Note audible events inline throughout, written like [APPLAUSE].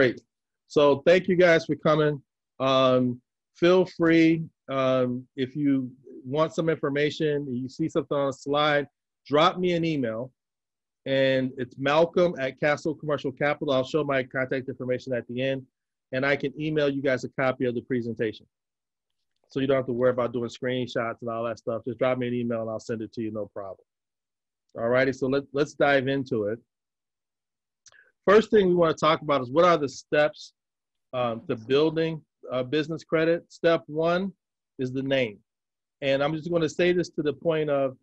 Great. So thank you guys for coming. Um, feel free um, if you want some information, you see something on a slide, drop me an email. And it's Malcolm at Castle Commercial Capital. I'll show my contact information at the end, and I can email you guys a copy of the presentation. So you don't have to worry about doing screenshots and all that stuff. Just drop me an email and I'll send it to you, no problem. All righty, so let, let's dive into it. First thing we want to talk about is what are the steps um, to building business credit. Step one is the name. And I'm just going to say this to the point of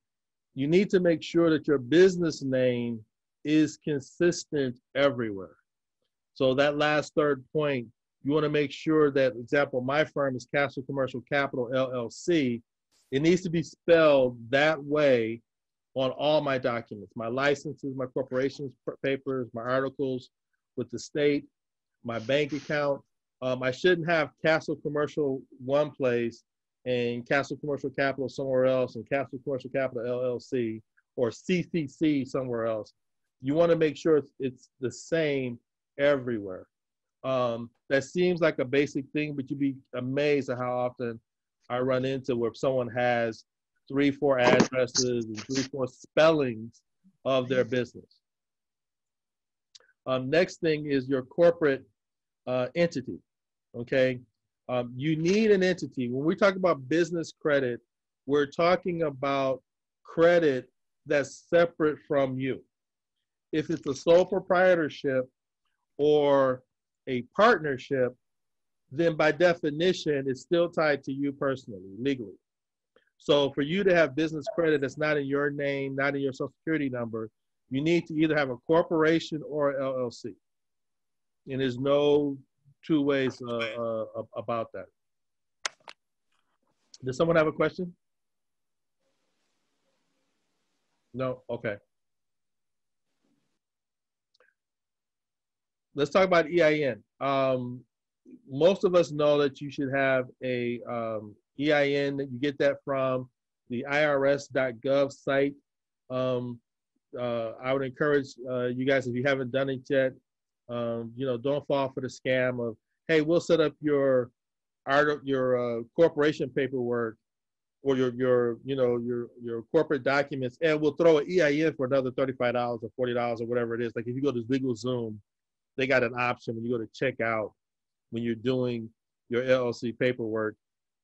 you need to make sure that your business name is consistent everywhere. So that last third point, you want to make sure that, example, my firm is Castle Commercial Capital LLC. It needs to be spelled that way on all my documents, my licenses, my corporation's papers, my articles with the state, my bank account. Um, I shouldn't have Castle Commercial one place and Castle Commercial Capital somewhere else and Castle Commercial Capital LLC or CCC somewhere else. You want to make sure it's, it's the same everywhere. Um, that seems like a basic thing, but you'd be amazed at how often I run into where someone has three, four addresses and three, four spellings of their business. Um, next thing is your corporate uh, entity. Okay, um, you need an entity. When we talk about business credit, we're talking about credit that's separate from you. If it's a sole proprietorship or a partnership, then by definition, it's still tied to you personally, legally. So for you to have business credit that's not in your name, not in your social security number, you need to either have a corporation or an LLC. And there's no two ways uh, uh, about that. Does someone have a question? No? Okay. Let's talk about EIN. Um, most of us know that you should have a um, EIN. You get that from the IRS.gov site. Um, uh, I would encourage uh, you guys, if you haven't done it yet, um, you know, don't fall for the scam of, hey, we'll set up your art, your uh, corporation paperwork or your your you know your your corporate documents, and we'll throw an EIN for another thirty five dollars or forty dollars or whatever it is. Like if you go to LegalZoom, they got an option when you go to check out when you're doing your LLC paperwork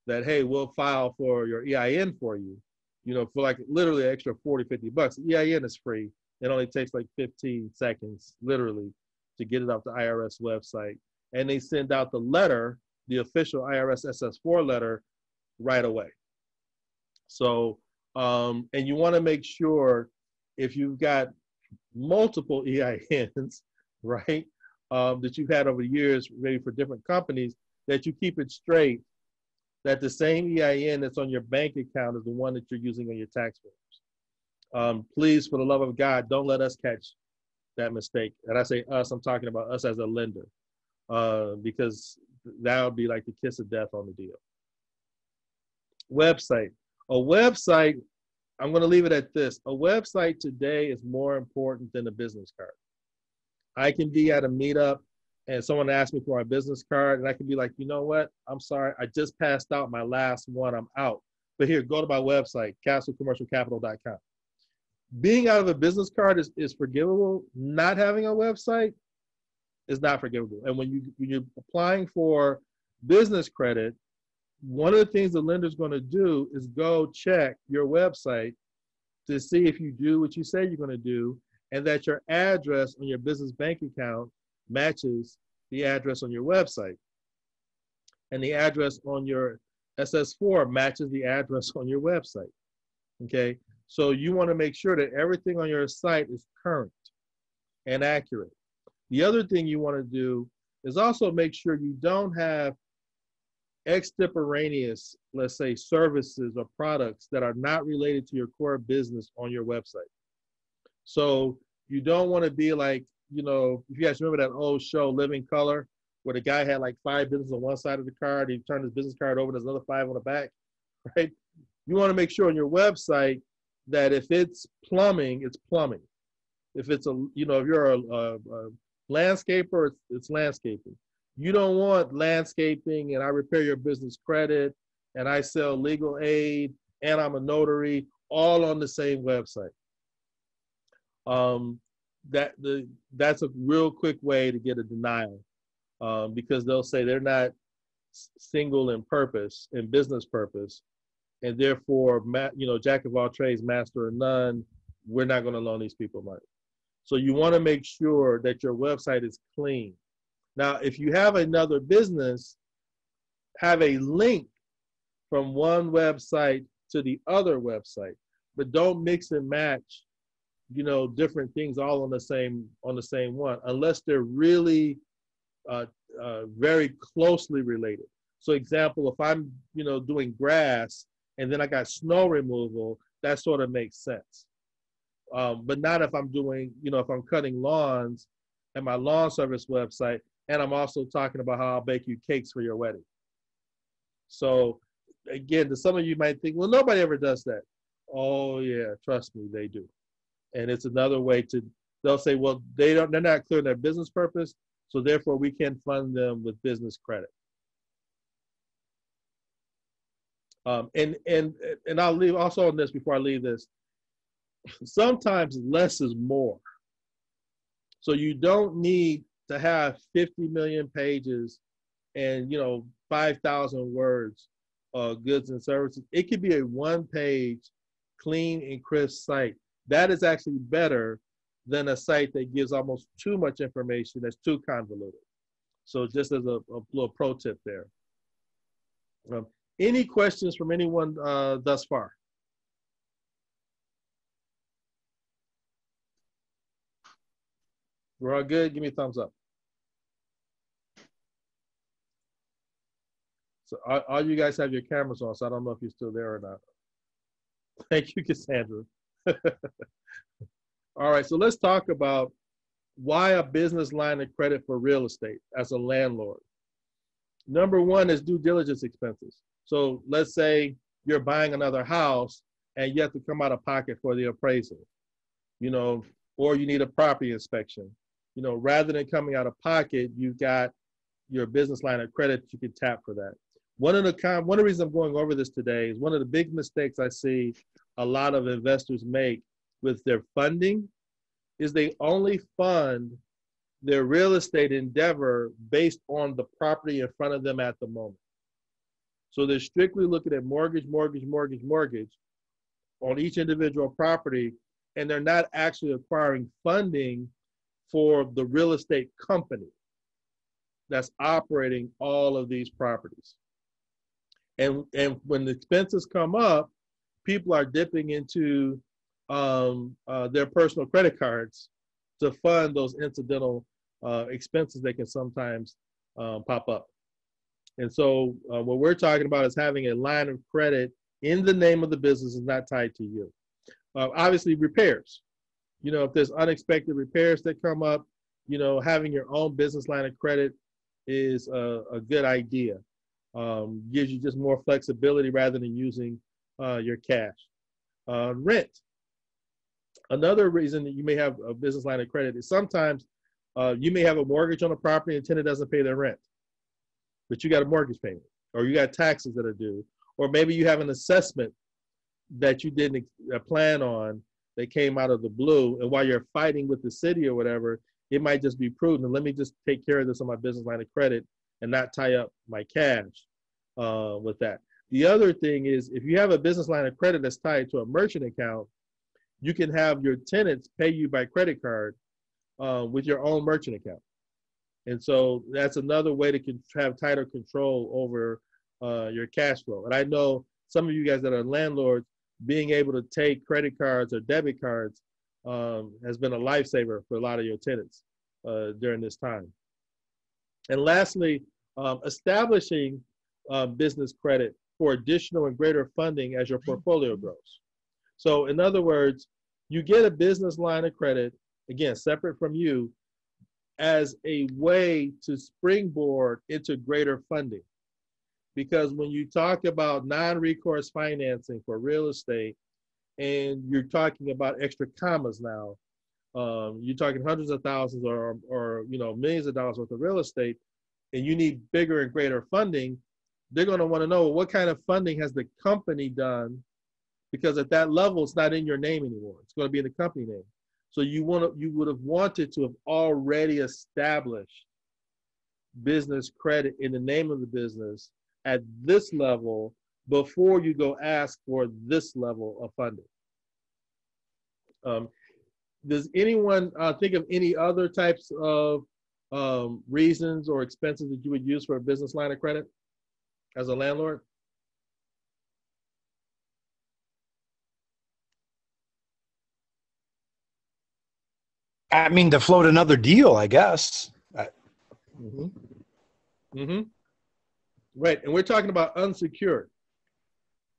that hey, we'll file for your EIN for you. You know, for like literally extra 40, 50 bucks. EIN is free. It only takes like 15 seconds, literally, to get it off the IRS website. And they send out the letter, the official IRS SS4 letter, right away. So, um, and you want to make sure if you've got multiple [LAUGHS] EINs, right, um, that you've had over the years, maybe for different companies, that you keep it straight that the same EIN that's on your bank account is the one that you're using on your tax forms. Um, please, for the love of God, don't let us catch that mistake. And I say us, I'm talking about us as a lender, uh, because that would be like the kiss of death on the deal. Website. A website, I'm going to leave it at this. A website today is more important than a business card. I can be at a meetup and someone asked me for my business card, and I can be like, you know what? I'm sorry, I just passed out my last one. I'm out. But here, go to my website, castlecommercialcapital.com. Being out of a business card is, is forgivable. Not having a website is not forgivable. And when you when you're applying for business credit, one of the things the lender's going to do is go check your website to see if you do what you say you're going to do, and that your address on your business bank account matches the address on your website. And the address on your SS4 matches the address on your website. Okay, so you want to make sure that everything on your site is current and accurate. The other thing you want to do is also make sure you don't have extemporaneous, let's say, services or products that are not related to your core business on your website. So you don't want to be like you know, if you guys remember that old show, Living Color, where the guy had like five businesses on one side of the card, he turned his business card over, there's another five on the back, [LAUGHS] right? You want to make sure on your website that if it's plumbing, it's plumbing. If it's a, you know, if you're a, a, a Landscaper, it's, it's landscaping. You don't want landscaping and I repair your business credit and I sell legal aid and I'm a notary all on the same website. Um, that the that's a real quick way to get a denial um, because they'll say they're not single in purpose in business purpose. And therefore you know jack of all trades master of none we're not going to loan these people money. So you want to make sure that your website is clean. Now if you have another business have a link from one website to the other website but don't mix and match you know different things all on the same on the same one unless they're really uh, uh, very closely related. So example if i'm you know doing grass and then i got snow removal that sort of makes sense. Um, but not if i'm doing you know if i'm cutting lawns at my lawn service website and i'm also talking about how i'll bake you cakes for your wedding. So again to some of you might think well nobody ever does that. Oh yeah trust me they do and it's another way to they'll say well they don't they're not clear their business purpose so therefore we can fund them with business credit. Um, and and and i'll leave also on this before i leave this sometimes less is more. So you don't need to have 50 million pages and you know 5000 words uh, goods and services. It could be a one page clean and crisp site that is actually better than a site that gives almost too much information that's too convoluted. So just as a, a little pro tip there. Um, any questions from anyone uh, thus far? We're all good? Give me a thumbs up. So all, all you guys have your cameras on, so I don't know if you're still there or not. [LAUGHS] Thank you, Cassandra. [LAUGHS] All right, so let's talk about why a business line of credit for real estate as a landlord. Number one is due diligence expenses. So let's say you're buying another house and you have to come out of pocket for the appraisal, you know, or you need a property inspection. You know, rather than coming out of pocket, you've got your business line of credit you can tap for that. One of the one of the reasons I'm going over this today is one of the big mistakes I see a lot of investors make with their funding is they only fund their real estate endeavor based on the property in front of them at the moment. So they're strictly looking at mortgage, mortgage, mortgage, mortgage on each individual property, and they're not actually acquiring funding for the real estate company that's operating all of these properties. And, and when the expenses come up, people are dipping into um, uh, their personal credit cards to fund those incidental uh, expenses that can sometimes um, pop up. And so, uh, what we're talking about is having a line of credit in the name of the business is not tied to you. Uh, obviously, repairs. You know, if there's unexpected repairs that come up, you know, having your own business line of credit is a, a good idea. Um, gives you just more flexibility rather than using uh, your cash. Uh, rent. Another reason that you may have a business line of credit is sometimes uh, you may have a mortgage on a property and tenant doesn't pay their rent, but you got a mortgage payment, or you got taxes that are due, or maybe you have an assessment that you didn't uh, plan on that came out of the blue, and while you're fighting with the city or whatever, it might just be prudent. Let me just take care of this on my business line of credit and not tie up my cash uh, with that. The other thing is if you have a business line of credit that's tied to a merchant account, you can have your tenants pay you by credit card uh, with your own merchant account. And so that's another way to have tighter control over uh, your cash flow. And I know some of you guys that are landlords, being able to take credit cards or debit cards um, has been a lifesaver for a lot of your tenants uh, during this time. And lastly, um, establishing uh, business credit for additional and greater funding as your portfolio grows. So, in other words, you get a business line of credit, again, separate from you, as a way to springboard into greater funding. Because when you talk about non recourse financing for real estate, and you're talking about extra commas now, um, you're talking hundreds of thousands or, or you know millions of dollars worth of real estate, and you need bigger and greater funding, they're going to want to know what kind of funding has the company done, because at that level it's not in your name anymore. It's going to be in the company name. So you want to, you would have wanted to have already established business credit in the name of the business at this level before you go ask for this level of funding. Um, does anyone uh, think of any other types of um, reasons or expenses that you would use for a business line of credit as a landlord? I mean, to float another deal, I guess. Mm-hmm. Mm-hmm. Right, and we're talking about unsecured.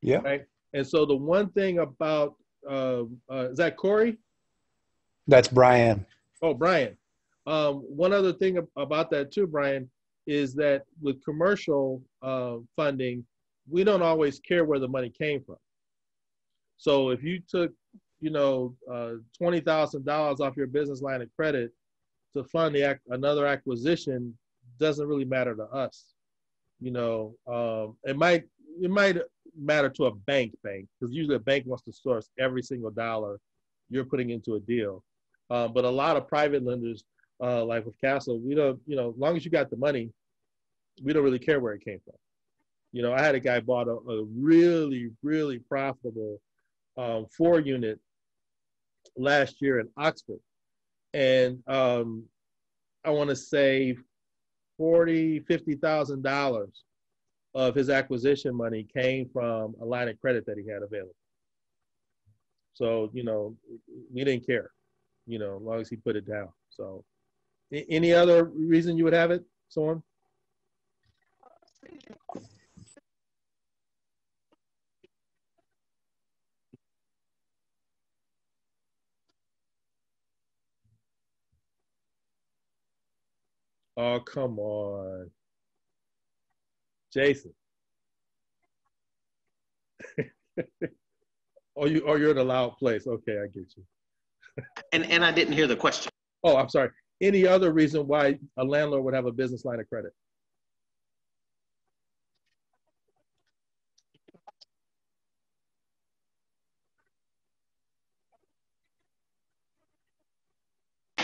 Yeah. Right, and so the one thing about uh, uh, is that Corey? That's Brian. Oh, Brian. Um, one other thing about that too, Brian, is that with commercial uh, funding, we don't always care where the money came from. So if you took, you know, uh, twenty thousand dollars off your business line of credit to fund ac- another acquisition, doesn't really matter to us. You know, um, it might it might matter to a bank bank because usually a bank wants to source every single dollar you're putting into a deal. Uh, but a lot of private lenders, uh, like with Castle, we don't, you know, as long as you got the money, we don't really care where it came from. You know, I had a guy bought a, a really, really profitable um, four unit last year in Oxford. And um, I want to say forty, fifty thousand dollars of his acquisition money came from a line of credit that he had available. So, you know, we didn't care, you know, as long as he put it down. So, any other reason you would have it, someone? Oh, come on. Jason. [LAUGHS] oh, you oh you're in a loud place. Okay, I get you. and and I didn't hear the question. Oh, I'm sorry. Any other reason why a landlord would have a business line of credit?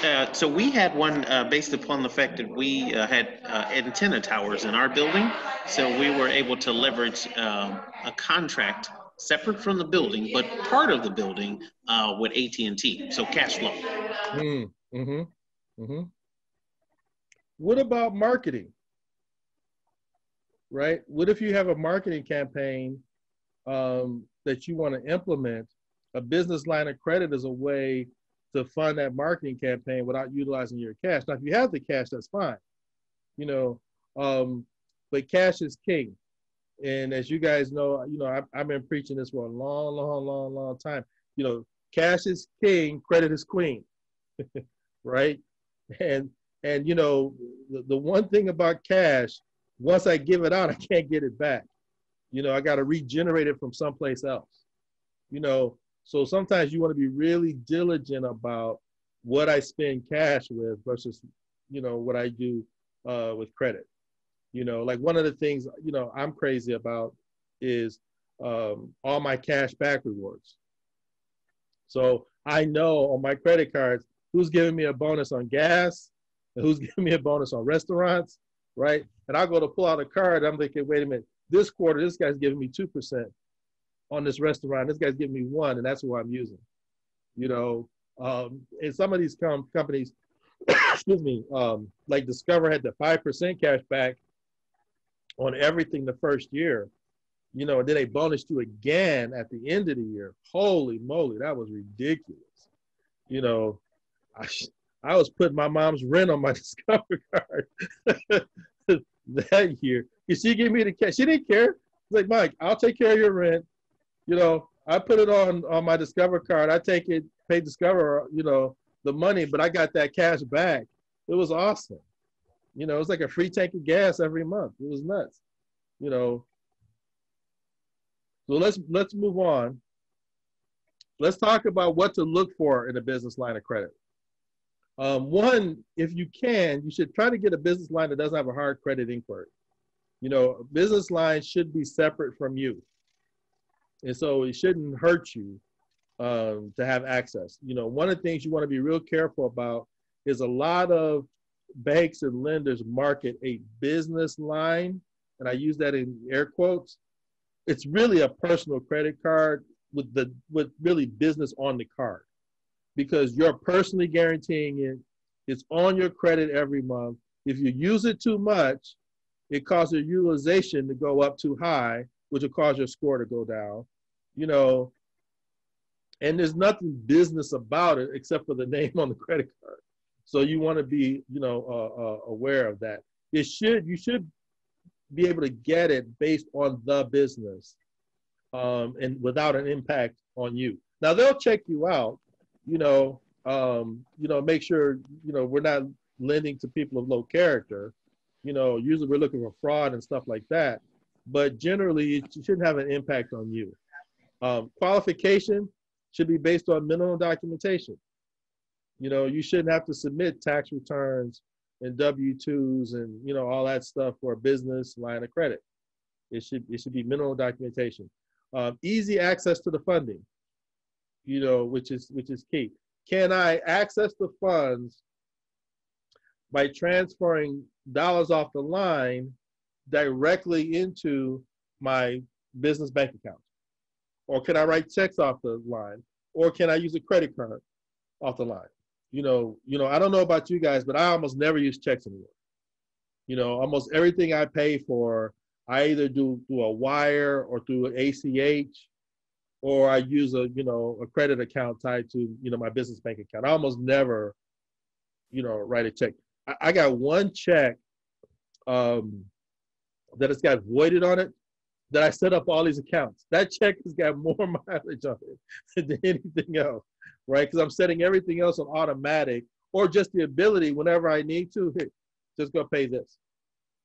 Uh, so we had one uh, based upon the fact that we uh, had uh, antenna towers in our building. So we were able to leverage um, a contract separate from the building, but part of the building uh, with AT&T. So cash flow. Mm, hmm hmm What about marketing? Right? What if you have a marketing campaign um, that you want to implement? A business line of credit is a way to fund that marketing campaign without utilizing your cash. Now, if you have the cash, that's fine, you know. Um, but cash is king, and as you guys know, you know I've, I've been preaching this for a long, long, long, long time. You know, cash is king, credit is queen, [LAUGHS] right? And and you know the, the one thing about cash, once I give it out, I can't get it back. You know, I got to regenerate it from someplace else. You know, so sometimes you want to be really diligent about what I spend cash with versus, you know, what I do uh, with credit. You know, like one of the things, you know, I'm crazy about is um, all my cash back rewards. So I know on my credit cards who's giving me a bonus on gas and who's [LAUGHS] giving me a bonus on restaurants, right? And I go to pull out a card, I'm thinking, wait a minute, this quarter, this guy's giving me 2% on this restaurant. This guy's giving me one, and that's what I'm using. You know, um, and some of these com- companies, [COUGHS] excuse me, um, like Discover had the five percent cash back on everything the first year. You know, and then they bonused you again at the end of the year. Holy moly, that was ridiculous. You know, I, I was putting my mom's rent on my [LAUGHS] Discover card [LAUGHS] that year. She gave me the cash. She didn't care. Like Mike, I'll take care of your rent you know, I put it on on my Discover card. I take it, pay Discover, you know, the money, but I got that cash back. It was awesome. You know, it was like a free tank of gas every month. It was nuts. You know. So let's let's move on. Let's talk about what to look for in a business line of credit. Um, one, if you can, you should try to get a business line that doesn't have a hard credit inquiry. You know, business line should be separate from you. And so it shouldn't hurt you um, to have access. You know, one of the things you want to be real careful about is a lot of banks and lenders market a business line, and I use that in air quotes. It's really a personal credit card with the with really business on the card because you're personally guaranteeing it. It's on your credit every month. If you use it too much, it causes your utilization to go up too high, which will cause your score to go down. You know, and there's nothing business about it except for the [LAUGHS] name on the credit card. So you want to be, you know, uh, uh, aware of that. It should you should be able to get it based on the business, um, and without an impact on you. Now they'll check you out, you know, um, you know, make sure you know we're not lending to people of low character. You know, usually we're looking for fraud and stuff like that, but generally it shouldn't have an impact on you. Um, qualification should be based on minimum documentation. You know, you shouldn't have to submit tax returns and W-2s and you know all that stuff for a business line of credit. It should it should be minimal documentation. Um, easy access to the funding, you know, which is which is key. Can I access the funds by transferring dollars off the line directly into my business bank account? Or can I write checks off the line? Or can I use a credit card off the line? You know, you know, I don't know about you guys, but I almost never use checks anymore. You know, almost everything I pay for, I either do through a wire or through an ACH, or I use a you know a credit account tied to you know my business bank account. I almost never, you know, write a check. I, I got one check um, that has got voided on it that I set up all these accounts. That check has got more [LAUGHS] mileage on it than anything else, right? Because I'm setting everything else on automatic or just the ability whenever I need to, hey, [LAUGHS] just go pay this.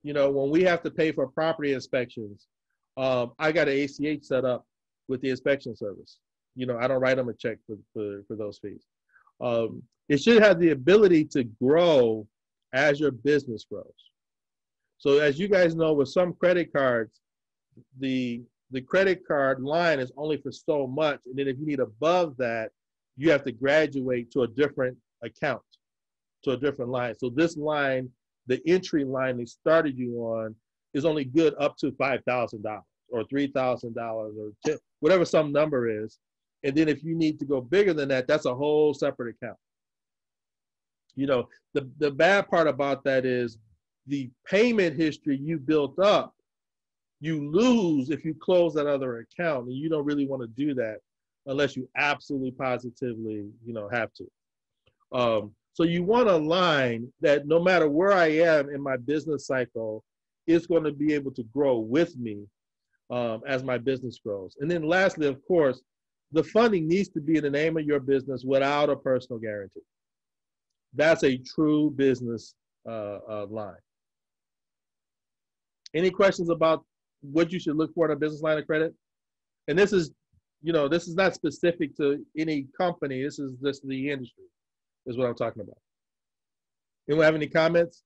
You know, when we have to pay for property inspections, um, I got an ACH set up with the inspection service. You know, I don't write them a check for, for, for those fees. Um, it should have the ability to grow as your business grows. So as you guys know, with some credit cards, the the credit card line is only for so much, and then if you need above that, you have to graduate to a different account, to a different line. So this line, the entry line they started you on, is only good up to five thousand dollars or three thousand dollars or 10, whatever some number is, and then if you need to go bigger than that, that's a whole separate account. You know, the the bad part about that is the payment history you built up you lose if you close that other account. And you don't really want to do that unless you absolutely positively you know have to. Um, so you want a line that no matter where i am in my business cycle is going to be able to grow with me um, as my business grows and then lastly of course the funding needs to be in the name of your business without a personal guarantee that's a true business uh, uh, line any questions about what you should look for in a business line of credit. And this is, you know, this is not specific to any company. This is just the industry, is what I'm talking about. Anyone have any comments?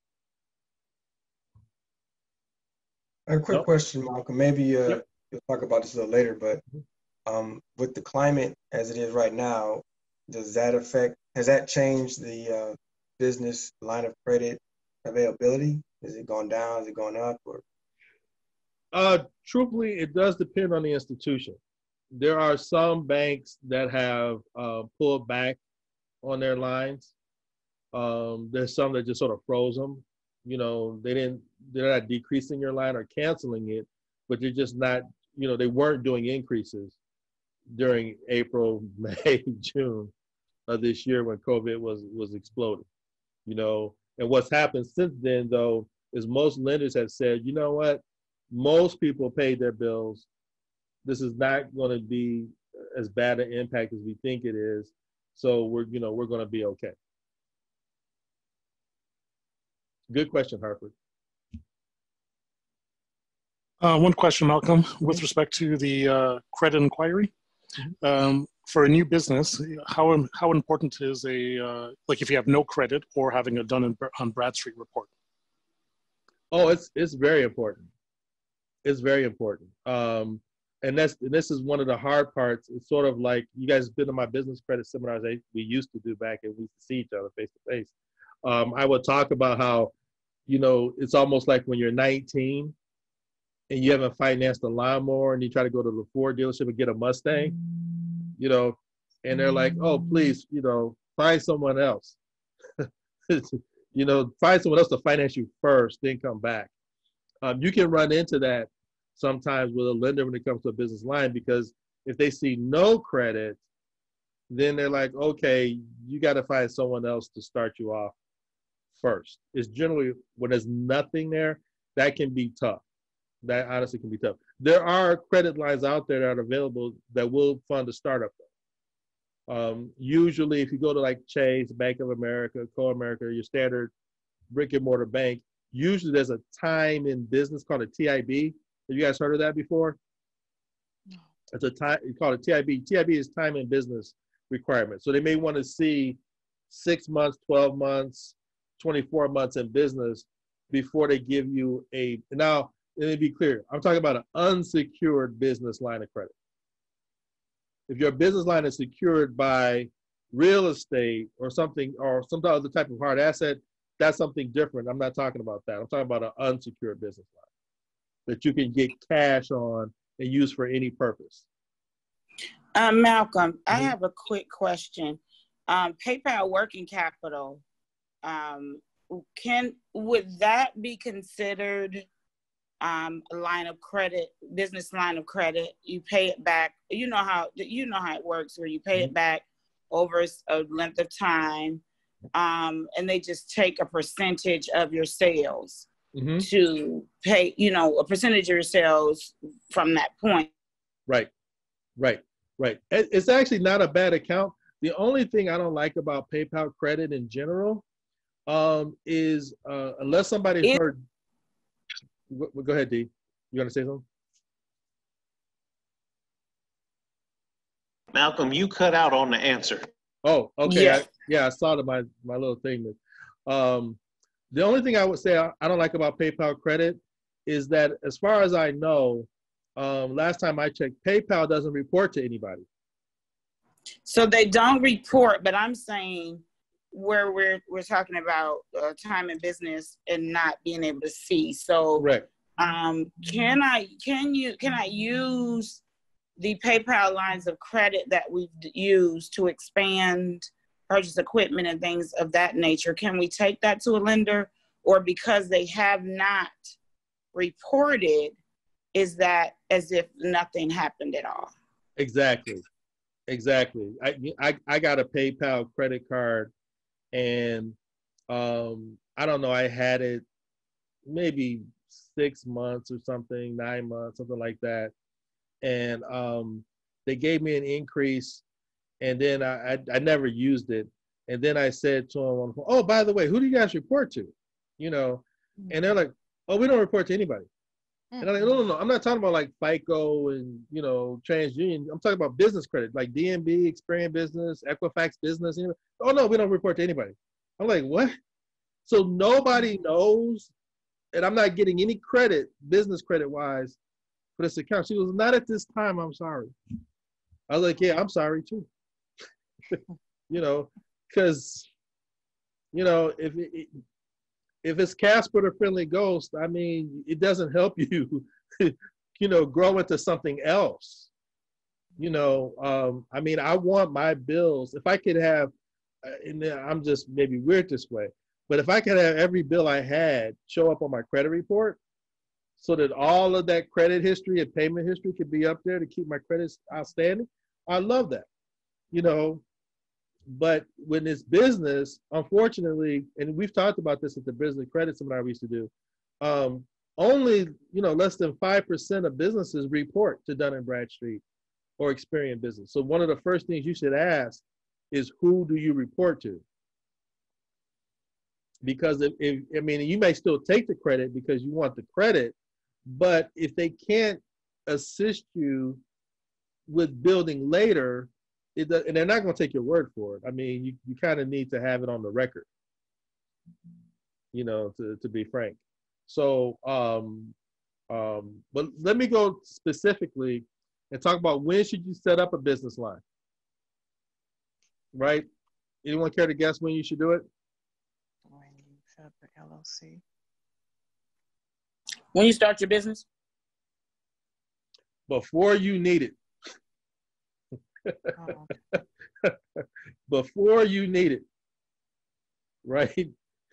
A quick nope. question, Malcolm. Maybe uh, yep. you'll talk about this a little later, but mm-hmm. um, with the climate as it is right now, does that affect? Has that changed the uh, business line of credit availability? Is it gone down? Is it going up? Or uh, truthfully, it does depend on the institution. There are some banks that have uh, pulled back on their lines. Um, there's some that just sort of froze them. You know, they didn't, they're not decreasing your line or canceling it, but they're just not, you know, they weren't doing increases during April, [LAUGHS] May, June of this year when COVID was was exploding. You know, and what's happened since then though is most lenders have said, you know what, most people paid their bills. This is not going to be as bad an impact as we think it is. So we're, you know, we're going to be okay. Good question, Harper. Uh, one question, Malcolm, with respect to the uh, credit inquiry. Um, for a new business, how how important is a uh, like if you have no credit or having a Dun and Bradstreet report? Oh, it's it's very important. It's very important. Um, and that's and this is one of the hard parts. It's sort of like you guys been to my business credit seminars we used to do back and we used to see each other face to face. Um, I would talk about how, you know, it's almost like when you're 19 and you haven't financed a lawnmower and you try to go to the Ford dealership and get a Mustang, you know, and they're like, oh, please, you know, find someone else. [LAUGHS] you know, find someone else to finance you first, then come back. Um, you can run into that sometimes with a lender when it comes to a business line because if they see no credit, then they're like, okay, you got to find someone else to start you off first. It's generally when there's nothing there, that can be tough. That honestly can be tough. There are credit lines out there that are available that will fund a startup. Um, usually, if you go to like Chase, Bank of America, Comerica, your standard brick and mortar bank, usually there's a time in business called a TIB. Have you guys heard of that before? No. It's a time, you call it TIB. TIB is time in business requirement. So they may want to see six months, 12 months, 24 months in business before they give you a, now, let me be clear. I'm talking about an unsecured business line of credit. If your business line is secured by real estate or something, or some other type of hard asset, that's something different. I'm not talking about that. I'm talking about an unsecured business line that you can get cash on and use for any purpose. Um, Malcolm, mm-hmm. I have a quick question. Um, PayPal working capital, um, can would that be considered um, a line of credit, business line of credit? You pay it back. You know how you know how it works, where you pay mm-hmm. it back over a length of time, um, and they just take a percentage of your sales mm-hmm. to pay. You know, a percentage of your sales from that point. Right, right. Right. It's actually not a bad account. The only thing I don't like about PayPal credit in general um, is uh, unless somebody it, heard. Go ahead, D. You want to say something? Malcolm, you cut out on the answer. Oh, okay. Yeah, I, yeah, I saw that my my little thing. Um, the only thing I would say I, I don't like about PayPal credit is that, as far as I know, um, last time I checked, PayPal doesn't report to anybody. So they don't report, but I'm saying where we're we're talking about uh, time in business and not being able to see. So, right. um, can I can you can I use the PayPal lines of credit that we've used to expand purchase equipment and things of that nature? Can we take that to a lender, or because they have not reported? is that as if nothing happened at all. Exactly. Exactly. I, I, I got a PayPal credit card and um, I don't know, I had it maybe six months or something, nine months, something like that. And um, they gave me an increase and then I, I, I never used it. And then I said to them, oh, by the way, who do you guys report to? You know, and they're like, oh, we don't report to anybody. Mm. And I'm like, no, no, no. I'm not talking about like FICO and you know TransUnion. I'm talking about business credit, like D&B, Experian Business, Equifax Business. Know, oh no, we don't report to anybody. I'm like, what? So nobody knows, and I'm not getting any credit, business credit wise, for this account. She was not at this time. I'm sorry. I was like, yeah, I'm sorry too. [LAUGHS] you know, because you know if it, if it's Casper the Friendly Ghost, I mean, it doesn't help you, [LAUGHS] you know, grow into something else. You know, um, I mean, I want my bills. If I could have, uh, and I'm just maybe weird this way, but if I could have every bill I had show up on my credit report, so that all of that credit history and payment history could be up there to keep my credits outstanding, I love that. You know, but when it's business, unfortunately, and we've talked about this at the business credit seminar we used to do, um, only you know less than five percent of businesses report to Dun and Bradstreet or Experian Business. So one of the first things you should ask is who do you report to? Because if, if I mean you may still take the credit because you want the credit, but if they can't assist you with building later, it does, and they're not going to take your word for it. I mean, you, you kind of need to have it on the record, you know, to, to be frank. So, um, um, but let me go specifically and talk about when should you set up a business line, right? Anyone care to guess when you should do it? When you set up the LLC. When you start your business? Before you need it. Oh, [LAUGHS] before you need it, right?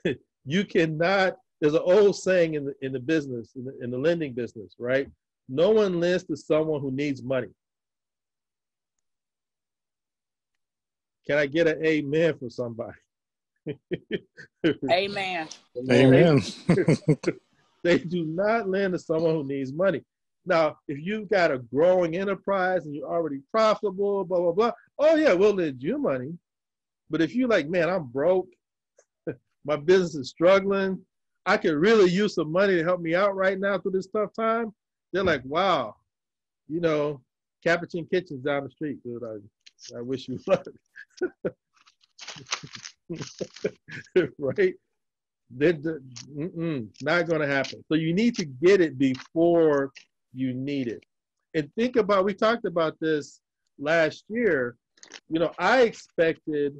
[LAUGHS] you cannot. There's an old saying in the in the business in the, in the lending business, right? No one lends to someone who needs money. Can I get an amen for somebody? [LAUGHS] Amen. Amen. they do not lend to someone who needs money. Now, if you've got a growing enterprise and you're already profitable, blah, blah, blah, oh yeah, we'll lend you money. But if you're like, man, I'm broke, [LAUGHS] my business is struggling, I could really use some money to help me out right now through this tough time, they're like, wow, you know, Capuchin Kitchen's down the street, dude. I, I wish you luck. [LAUGHS] right? Then not going to happen. So you need to get it before you need it. And think about, we talked about this last year. You know, I expected,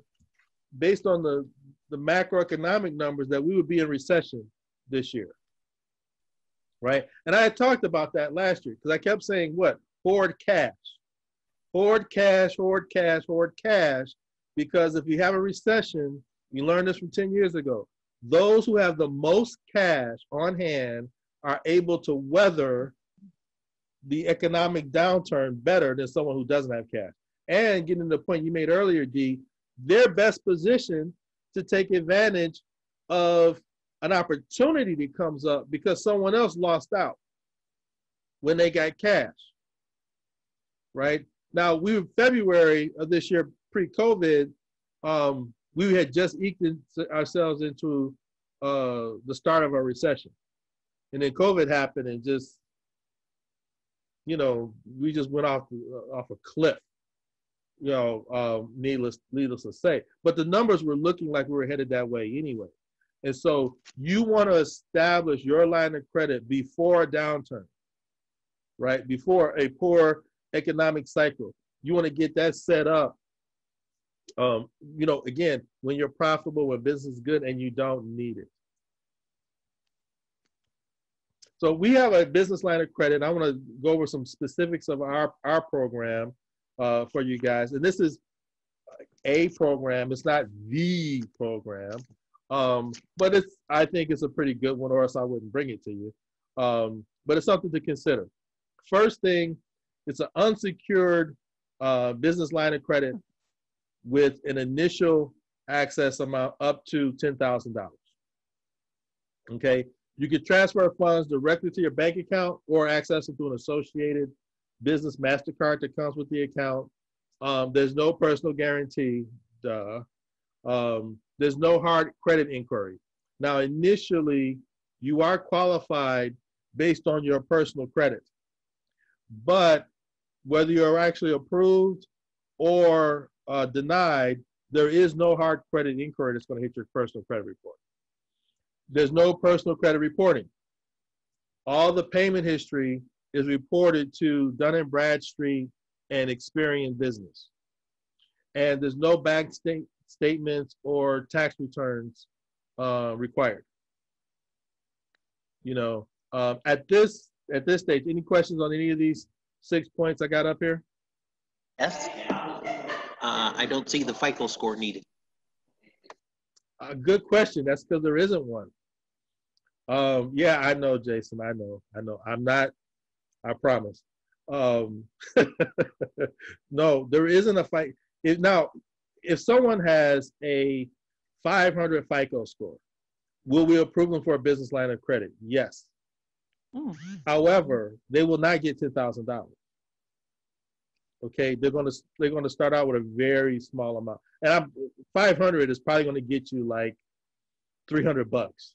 based on the, the macroeconomic numbers, that we would be in recession this year. Right? And I had talked about that last year because I kept saying, what? Hoard cash. Hoard cash, hoard cash, hoard cash. Because if you have a recession, you learned this from 10 years ago. Those who have the most cash on hand are able to weather the economic downturn better than someone who doesn't have cash. And getting to the point you made earlier, D, they're best positioned to take advantage of an opportunity that comes up because someone else lost out when they got cash. Right now, we were February of this year, pre-COVID. Um, we had just eked ourselves into uh, the start of a recession, and then COVID happened and just you know, we just went off off a cliff. You know, um, needless needless to say, but the numbers were looking like we were headed that way anyway. And so you want to establish your line of credit before a downturn, right? Before a poor economic cycle. You want to get that set up. Um, you know, again, when you're profitable, when business is good, and you don't need it. So we have a business line of credit. I want to go over some specifics of our, our program uh, for you guys. And this is a program. It's not the program, um, but it's I think it's a pretty good one, or else I wouldn't bring it to you. Um, but it's something to consider. First thing, it's an unsecured uh, business line of credit with an initial access amount up to ten thousand dollars. Okay, you can transfer funds directly to your bank account or access it through an associated business MasterCard that comes with the account. Um, there's no personal guarantee, duh. Um, there's no hard credit inquiry. Now, initially, you are qualified based on your personal credit. But whether you're actually approved or uh, denied, there is no hard credit inquiry that's going to hit your personal credit report. There's no personal credit reporting. All the payment history is reported to Dun & Bradstreet and Experian Business. And there's no bank state statements or tax returns uh, required. You know, um, at this at this stage, any questions on any of these six points I got up here? Yes. Uh, I don't see the FICO score needed. A good question. That's because there isn't one. Um, yeah, I know, Jason. I know. I know. I'm not. I promise. Um, [LAUGHS] no, there isn't a fight. If, now, if someone has a 500 FICO score, will we approve them for a business line of credit? Yes. Mm. However, they will not get ten thousand dollars. Okay, they're gonna they're gonna start out with a very small amount, and I'm 500 is probably gonna get you like 300 bucks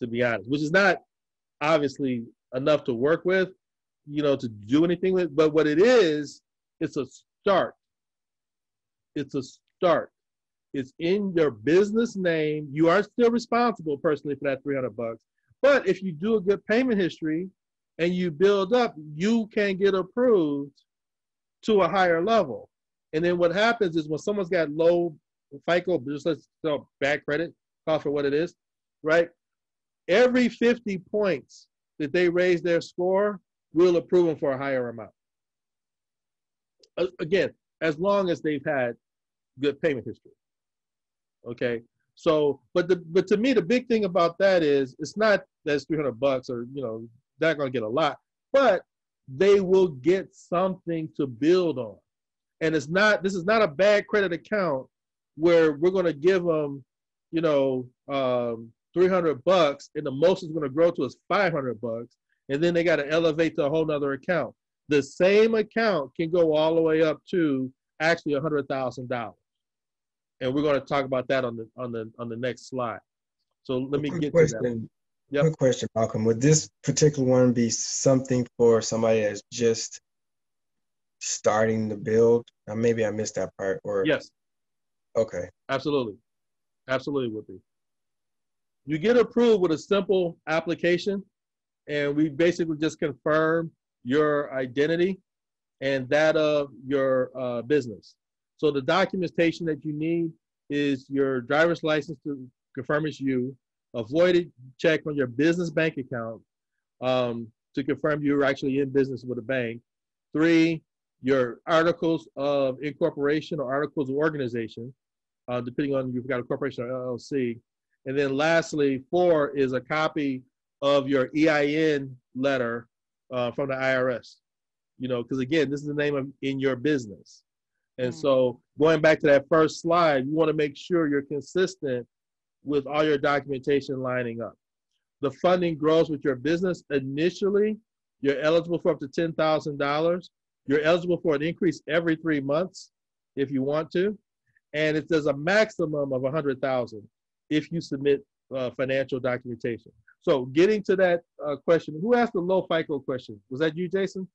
to be honest, which is not obviously enough to work with, you know, to do anything with. But what it is, it's a start. It's a start. It's in your business name. You are still responsible personally for that 300 bucks. But if you do a good payment history and you build up, you can get approved to a higher level. And then what happens is when someone's got low FICO, just let's so bad credit, call for what it is, right? Every 50 points that they raise their score, we'll approve them for a higher amount. Again, as long as they've had good payment history. Okay. So, but the but to me, the big thing about that is it's not that's 300 bucks or you know they're gonna get a lot, but they will get something to build on. And it's not this is not a bad credit account where we're gonna give them, you know, um, 300 bucks, and the most is gonna grow to is 500 bucks, and then they got to elevate to a whole nother account. The same account can go all the way up to actually a hundred thousand dollars and we're going to talk about that on the on the on the next slide. So let me get question. to that. Yep. Quick question, Malcolm. Would this particular one be something for somebody that's just starting to build? Now, maybe I missed that part. Or yes. Okay. Absolutely, absolutely would be. You get approved with a simple application, and we basically just confirm your identity and that of your uh, business. So the documentation that you need is your driver's license to confirm it's you, a voided check on your business bank account um, to confirm you're actually in business with a bank. Three, your articles of incorporation or articles of organization, uh, depending on if you've got a corporation or LLC. And then lastly, four is a copy of your EIN letter uh, from the IRS. You know, because again, this is the name of in your business. And mm. so going back to that first slide, you want to make sure you're consistent with all your documentation lining up. The funding grows with your business. Initially, you're eligible for up to $10,000. You're eligible for an increase every three months if you want to. And it does a maximum of 100,000 if you submit uh, financial documentation. So getting to that uh, question, who asked the low FICO question? Was that you, Jason?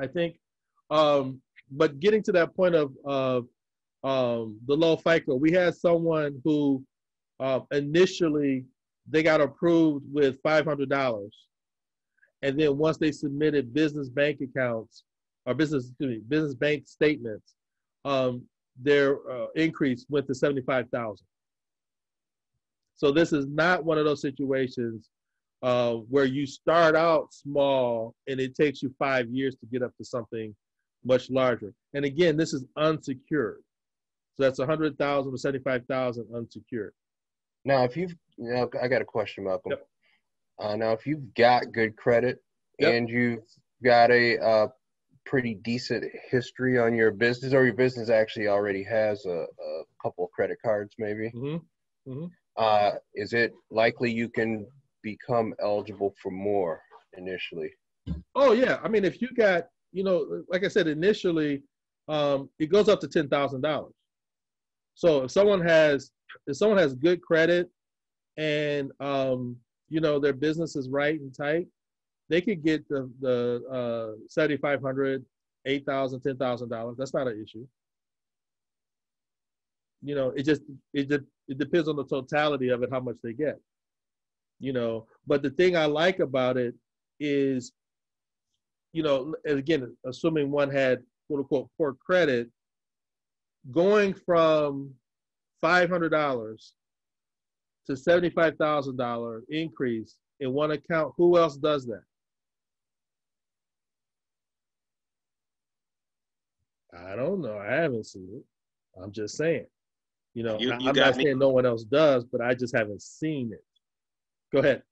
I think. Um, but getting to that point of of um, the low FICO, we had someone who uh, initially they got approved with five hundred dollars, and then once they submitted business bank accounts or business me, business bank statements, um, their uh, increase went to seventy five thousand. So this is not one of those situations uh, where you start out small and it takes you five years to get up to something much larger. And again, this is unsecured. So that's 100,000 to 75,000 unsecured. Now, if you've, you know, I got a question, Malcolm. Yep. Uh, now, if you've got good credit yep. and you've got a uh, pretty decent history on your business, or your business actually already has a, a couple of credit cards, maybe, mm-hmm. Mm-hmm. Uh, is it likely you can become eligible for more initially? Oh yeah, I mean, if you got you know, like I said initially, um, it goes up to ten thousand dollars. So if someone has if someone has good credit and um, you know their business is right and tight, they could get the the uh, seventy five hundred, eight thousand, ten thousand dollars. That's not an issue. You know, it just it just it depends on the totality of it, how much they get. You know, but the thing I like about it is you know, again, assuming one had quote unquote poor credit, going from $500 to $75,000 increase in one account, who else does that? I don't know. I haven't seen it. I'm just saying. You know, you, you I'm not me. saying no one else does, but I just haven't seen it. Go ahead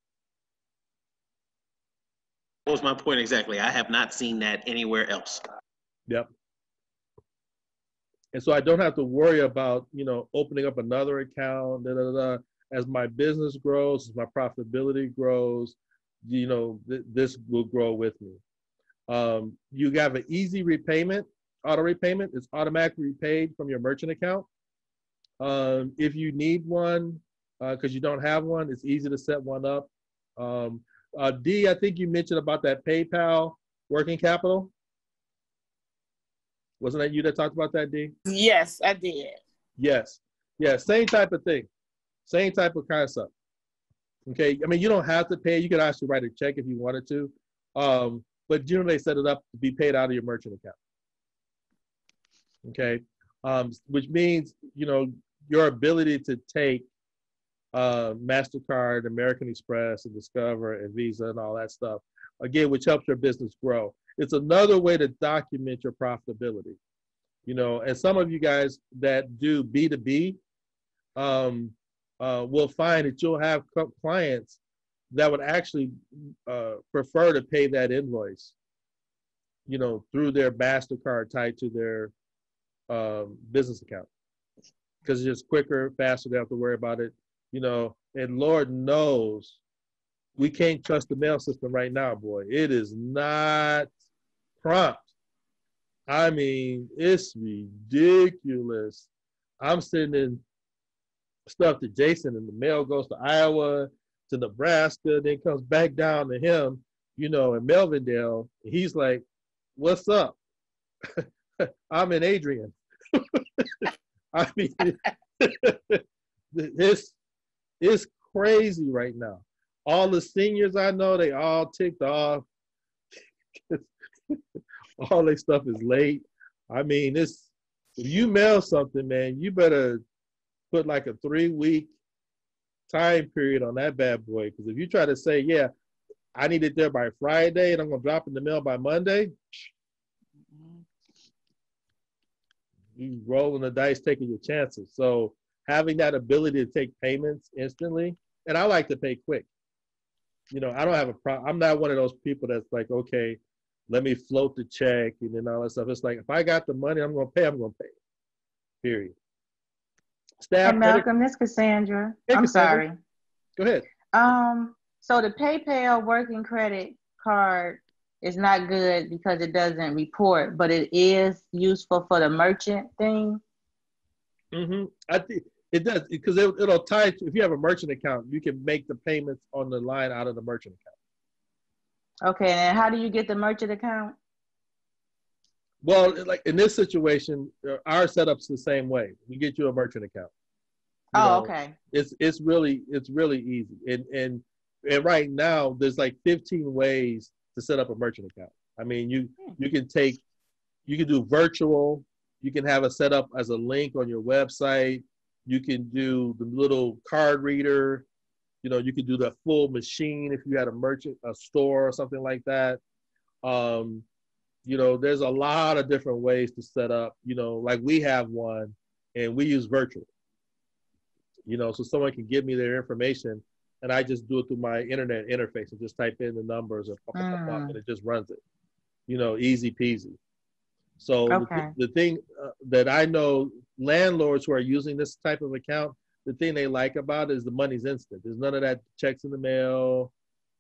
was my point exactly. I have not seen that anywhere else. Yep. And so I don't have to worry about, you know, opening up another account, da, da, da. as my business grows, as my profitability grows, you know, th- this will grow with me. Um, you have an easy repayment, auto repayment. It's automatically repaid from your merchant account. Um, if you need one, because uh, you don't have one, it's easy to set one up. Um, uh, D, I think you mentioned about that PayPal working capital. Wasn't that you that talked about that, D? Yes, I did. Yes. Yeah, same type of thing. Same type of concept. Okay. I mean, you don't have to pay. You could actually write a check if you wanted to. Um, but generally set it up to be paid out of your merchant account. Okay. Um, which means, you know, your ability to take uh, MasterCard, American Express, and Discover, and Visa, and all that stuff, again, which helps your business grow. It's another way to document your profitability. You know, and some of you guys that do B2B um, uh, will find that you'll have clients that would actually uh, prefer to pay that invoice, you know, through their MasterCard tied to their um, business account. Because it's just quicker, faster, they have to worry about it, you know, and Lord knows we can't trust the mail system right now, boy. It is not prompt. I mean, it's ridiculous. I'm sending stuff to Jason, and the mail goes to Iowa, to Nebraska, then comes back down to him, you know, in Melvindale. He's like, "What's up?" [LAUGHS] [LAUGHS] I'm in Adrian. [LAUGHS] I mean, [LAUGHS] this is crazy right now. All the seniors I know, they all ticked off. all their stuff is late. I mean, this if you mail something, man, you better put like a three week time period on that bad boy. Because if you try to say, yeah, I need it there by Friday and I'm gonna drop in the mail by Monday, you rolling the dice, taking your chances. So having that ability to take payments instantly, and I like to pay quick. You know, I don't have a problem. I'm not one of those people that's like, okay, let me float the check and then all that stuff. It's like if I got the money, I'm gonna pay. I'm gonna pay. Period. Staff. Hey, Malcolm, this Cassandra. Hey, I'm Cassandra. sorry. Go ahead. Um. So the PayPal working credit card is not good because it doesn't report, but it is useful for the merchant thing. Mm-hmm. I think it does because it, it'll tie. To, if you have a merchant account, you can make the payments on the line out of the merchant account. Okay, and how do you get the merchant account? Well, like in this situation, uh, our setup's the same way. We get you a merchant account. You oh, know, okay. It's it's really it's really easy, and and and right now there's like 15 ways to set up a merchant account. I mean, you hmm. you can take, you can do virtual. You can have it set up as a link on your website. You can do the little card reader. You know, you can do the full machine if you had a merchant, a store or something like that. Um, you know, there's a lot of different ways to set up. You know, like we have one, and we use virtual. You know, so someone can give me their information, and I just do it through my internet interface and just type in the numbers and, pop, mm. pop, pop, and it just runs it. You know, easy peasy. So okay. the, the, thing uh, that I know landlords who are using this type of account, the thing they like about it is the money's instant. There's none of that checks in the mail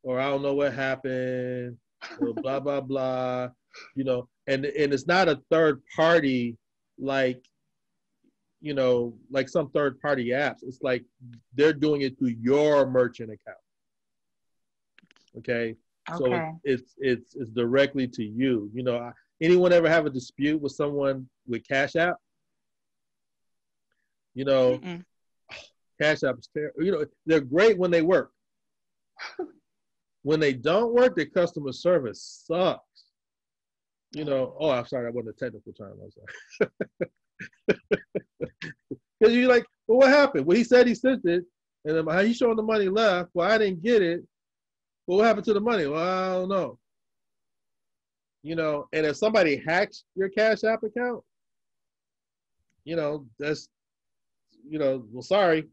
or I don't know what happened or blah blah blah. You know, and and it's not a third party like you know like some third party apps. It's like they're doing it through your merchant account. Okay. okay. So it's it's it's directly to you. You know, anyone ever have a dispute with someone with Cash App? You know, Mm-mm. Cash App is terrible. You know, they're great when they work. when they don't work, their customer service sucks. You know, oh, I'm sorry, that wasn't a technical term. I'm sorry. [LAUGHS] Because you're like, well, what happened? Well, he said he sent it, and then how you showing the money left? Well, I didn't get it. Well, what happened to the money? Well, I don't know. You know, and if somebody hacks your Cash App account, you know, that's, you know, well, sorry,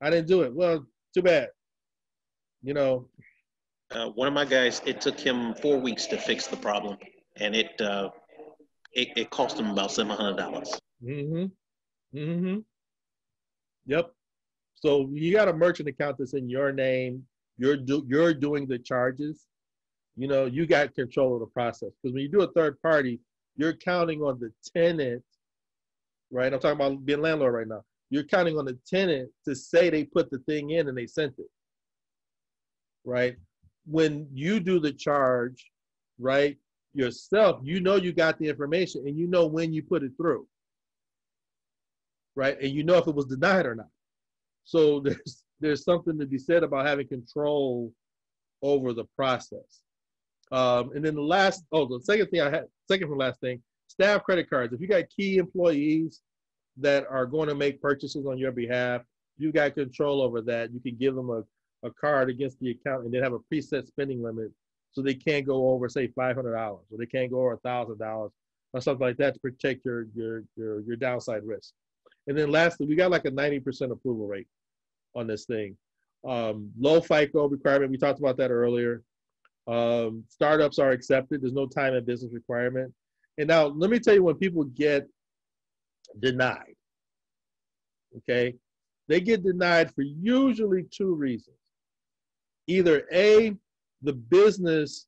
I didn't do it. Well, too bad. You know. Uh, one of my guys, it took him four weeks to fix the problem, and it uh, it, it cost him about seven hundred dollars. Mm-hmm. Mm-hmm. Yep. So you got a merchant account that's in your name. You're do, you're doing the charges. You know, you got control of the process because when you do a third party, you're counting on the tenant, right? I'm talking about being landlord right now you're counting on the tenant to say they put the thing in and they sent it. Right? When you do the charge, right, yourself, you know you got the information and you know when you put it through. Right? And you know if it was denied or not. So [LAUGHS] there's there's something to be said about having control over the process. Um, and then the last, oh, the second thing I had, second from last thing, staff credit cards. If you got key employees that are going to make purchases on your behalf, you got control over that. You can give them a, a card against the account and then have a preset spending limit so they can't go over, say, $500 or they can't go over $1,000 or something like that to protect your, your, your, your downside risk. And then lastly, we got like a 90% approval rate on this thing. Um, low FICO requirement, we talked about that earlier. Um, startups are accepted. There's no time and business requirement. And now let me tell you when people get denied, okay? They get denied for usually two reasons. Either A, the business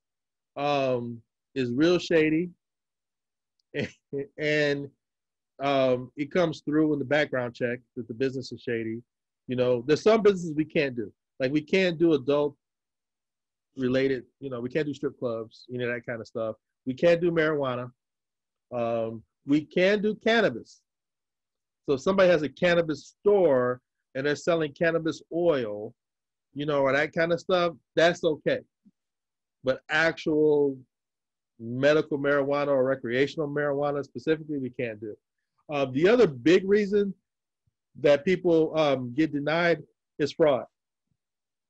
um, is real shady [LAUGHS] and, and um, it comes through in the background check that the business is shady. You know, there's some businesses we can't do. Like we can't do adult related, you know, we can't do strip clubs, you know, that kind of stuff. We can't do marijuana. Um, we can do cannabis. So if somebody has a cannabis store and they're selling cannabis oil, you know, or that kind of stuff, that's okay. But actual medical marijuana or recreational marijuana specifically, we can't do. Uh, the other big reason that people um, get denied is fraud.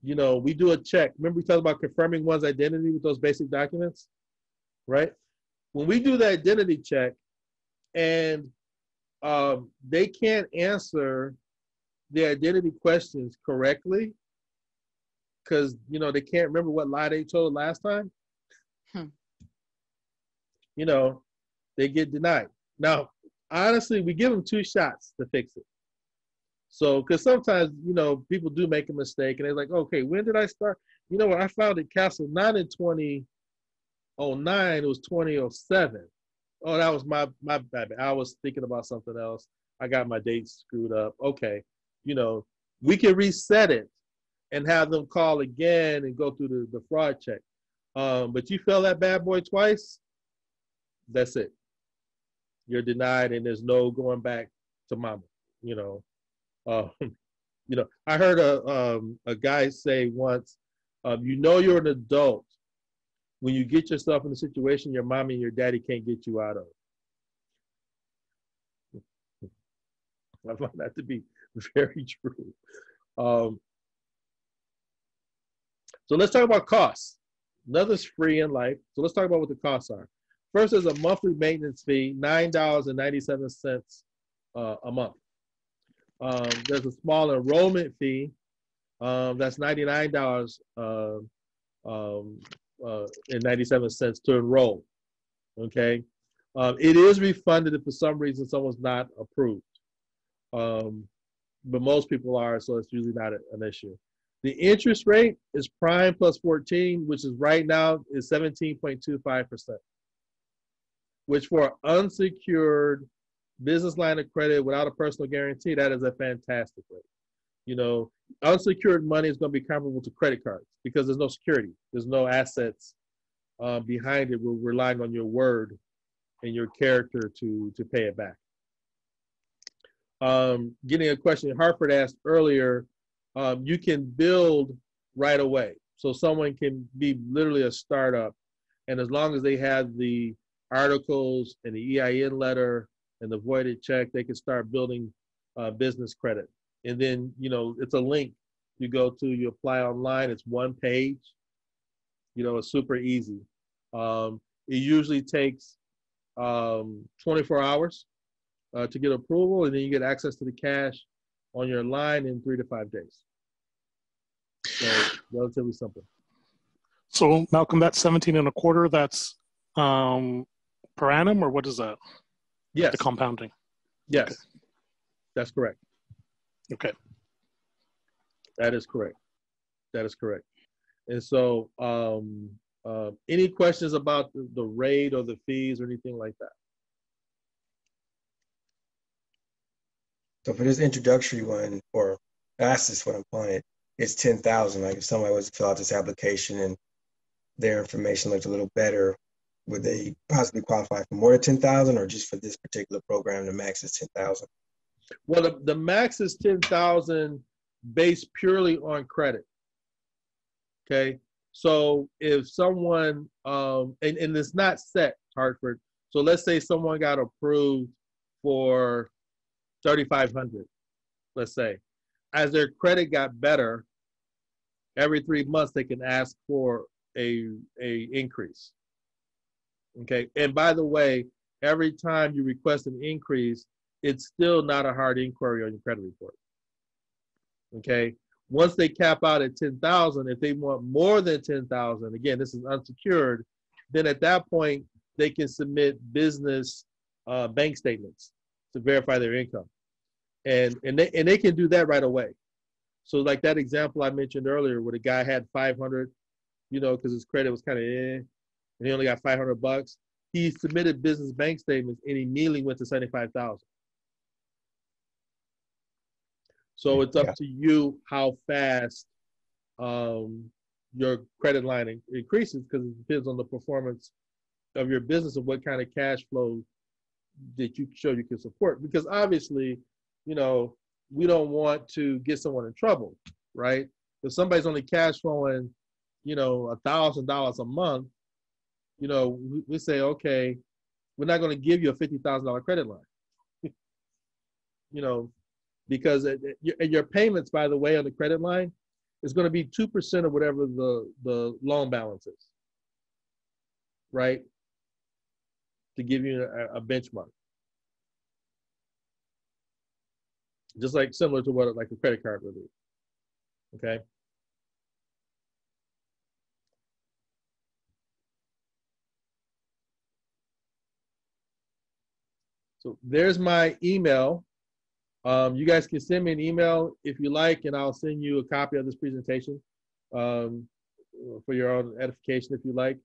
You know, we do a check. Remember, we talked about confirming one's identity with those basic documents, right? When we do the identity check and um, they can't answer the identity questions correctly because, you know, they can't remember what lie they told last time, hmm. you know, they get denied. Now, honestly, we give them two shots to fix it. So, because sometimes, you know, people do make a mistake and they're like, okay, when did I start? You know what? I found it Castle not in 2009, it was 2007. Oh, that was my, my bad. I was thinking about something else. I got my dates screwed up. Okay. You know, we can reset it and have them call again and go through the, the fraud check. Um, but you fail that bad boy twice, that's it. You're denied and there's no going back to mama, you know. Um, [LAUGHS] you know, I heard a um, a guy say once, um, you know, you're an adult when you get yourself in a situation your mommy and your daddy can't get you out of. [LAUGHS] I find that to be very true. Um, so let's talk about costs. Nothing's free in life. So let's talk about what the costs are. First, there's a monthly maintenance fee, $9.97 uh, a month. Um, there's a small enrollment fee. Um, that's $99 uh, um, uh, and 97 cents to enroll. Okay. Um, it is refunded if for some reason someone's not approved. Um, but most people are, so it's usually not an issue. The interest rate is prime plus 14, which is right now is 17.25%, which for unsecured business line of credit without a personal guarantee, that is a fantastic rate. You know, unsecured money is going to be comparable to credit cards because there's no security, there's no assets uh, behind it. We're relying on your word and your character to to pay it back. Um, getting a question Hartford asked earlier, um, you can build right away. So someone can be literally a startup, and as long as they have the articles and the EIN letter and the voided check, they can start building uh, business credit. And then, you know, it's a link. You go to, you apply online. It's one page. You know, it's super easy. Um, it usually takes um, 24 hours uh, to get approval, and then you get access to the cash on your line in three to five days. So relatively simple. So Malcolm, that's 17 and a quarter. That's um, per annum, or what is that? Yes. The compounding. Yes. Okay. That's correct. Okay. That is correct. That is correct. And so, um, uh, any questions about the, the rate or the fees or anything like that? So for this introductory one, or fastest what I'm calling it, it's ten thousand. Like if somebody was to fill out this application and their information looked a little better, would they possibly qualify for more than 10,000 or just for this particular program, the max is 10,000? Well, the, the max is 10,000 based purely on credit. Okay. So if someone, um, and, and it's not set, Hartford. So let's say someone got approved for 3,500, let's say. As their credit got better, every three months they can ask for a, a increase. Okay. And by the way, every time you request an increase, it's still not a hard inquiry on your credit report. Okay. Once they cap out at 10,000, if they want more than 10,000, again, this is unsecured, then at that point, they can submit business uh, bank statements to verify their income. And, and, they, and they can do that right away. So like that example I mentioned earlier where the guy had 500, you know, because his credit was kind of eh, and he only got 500 bucks. He submitted business bank statements and immediately went to 75,000. So it's up Yeah. to you how fast um, your credit line in- increases because it depends on the performance of your business and what kind of cash flow that you show you can support. Because obviously, you know, we don't want to get someone in trouble, right? If somebody's only cash flowing, you know, a thousand dollars a month, you know, we, say, okay, we're not going to give you a fifty thousand dollar credit line. [LAUGHS] you know, because it, it- your payments, by the way, on the credit line is going to be two percent of whatever the the loan balance is, right? To give you a, a benchmark, just like similar to what like a credit card would be. Okay. So there's my email. Um, you guys can send me an email if you like, and I'll send you a copy of this presentation um, for your own edification if you like.